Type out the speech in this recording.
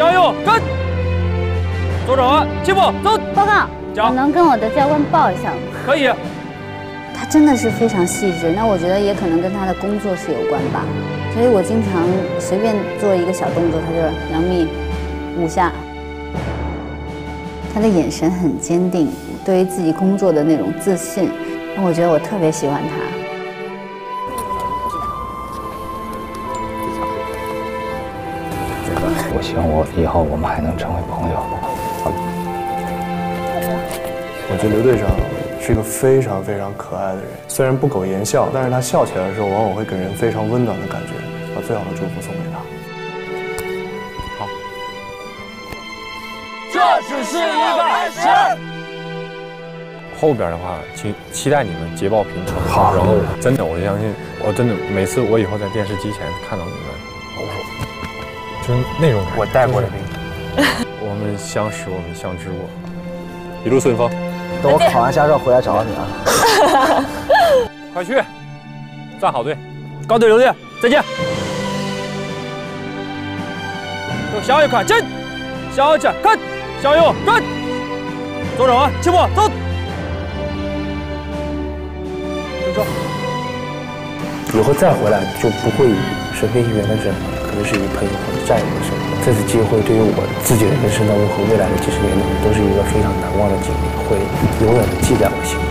加油，跟，左转弯，起步，走。报告，我能跟我的教官报一下吗？可以。他真的是非常细致，那我觉得也可能跟他的工作是有关吧。所以我经常随便做一个小动作，他就杨幂五下。他的眼神很坚定，对于自己工作的那种自信，那我觉得我特别喜欢他。我希望我以后我们还能成为朋友。我觉得刘队长是一个非常非常可爱的人，虽然不苟言笑，但是他笑起来的时候，往往会给人非常温暖的感觉。把最好的祝福送给他。好，这只是一个开始。后边的话，期期待你们捷报频传。好，然后真的，我相信，我真的每次我以后在电视机前看到你们，就那种我带过的兵。我们相识，我们相知过，一路顺风。等我考完驾照回来找你啊！快去，站好队，高队留队，再见。向右看，进，向右看，看，向右转，左转弯，起步，走。停车。以后再回来就不会是飞行员的身份，可能是以朋友或者战友的身份。这次机会对于我自己的人生当中和未来的几十年当中，都是一个非常难忘的经历，会永远的记在我心里。